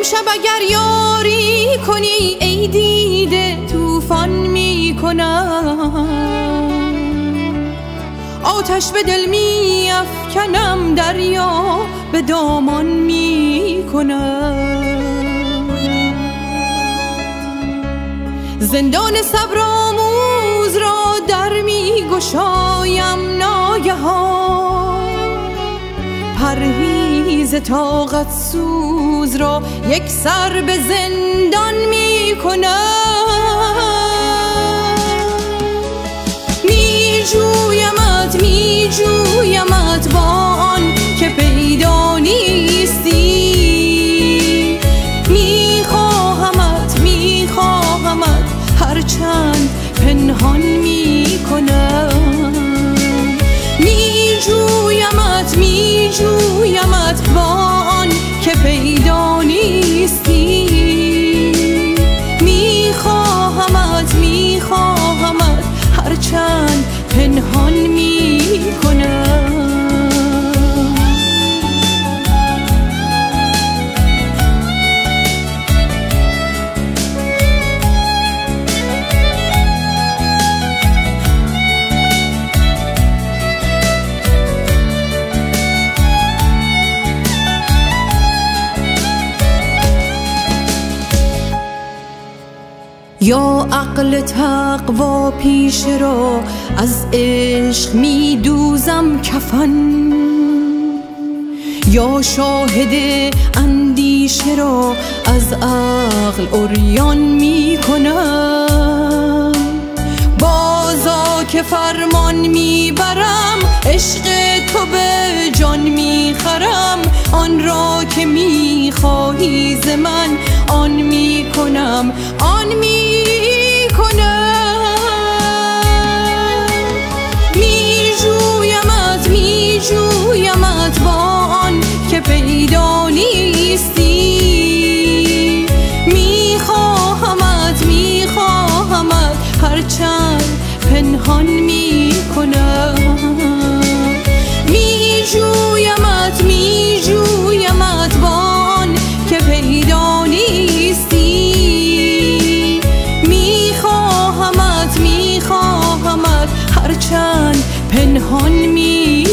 امشب اگر یاری کنی ای دیده طوفان می‌کنم. آتش به دل می افکنم دریا به دامان می‌کنم. زندان صبرآموز را در می گشایم ناگهان. پرهیز طاقت سوز را یک سر به زندان می کنم. می جویمت می جویمت با آن که پیدا نیستی. می خواهمت می خواهمت هرچند پنهان می کنم. می جویمت می با آن یا عقل تقوا پیش را از عشق می دوزم کفن. یا شاهد اندیشه را از عقل اوریان می کنم بازا که فرمان می برم عشق تو به جان می خرم آن را که می خواهی ز من آن می کنم آن می هرچند پنهان می کنم می جویمت می جویمت با آن که پیدا نیستی. می خواهمت می خواهمت هرچند پنهان می